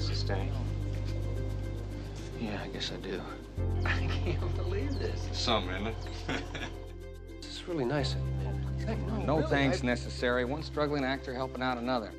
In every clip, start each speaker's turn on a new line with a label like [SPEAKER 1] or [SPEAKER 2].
[SPEAKER 1] stay?
[SPEAKER 2] Yeah, I guess I do.
[SPEAKER 1] I can't believe this.
[SPEAKER 2] Some, isn't it?
[SPEAKER 1] This is really nice of you, man.
[SPEAKER 3] No
[SPEAKER 1] really,
[SPEAKER 3] thanks
[SPEAKER 1] I-
[SPEAKER 3] necessary. One struggling actor helping out another.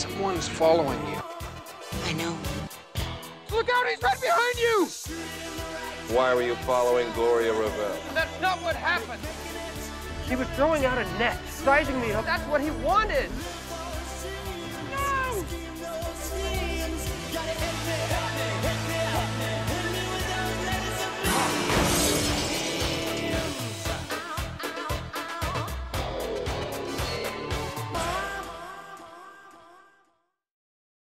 [SPEAKER 1] Someone's following you.
[SPEAKER 4] I know.
[SPEAKER 1] Look out, he's right behind you!
[SPEAKER 5] Why were you following Gloria Revelle?
[SPEAKER 1] That's not what happened. He was throwing out a net, sizing me up. That's what he wanted.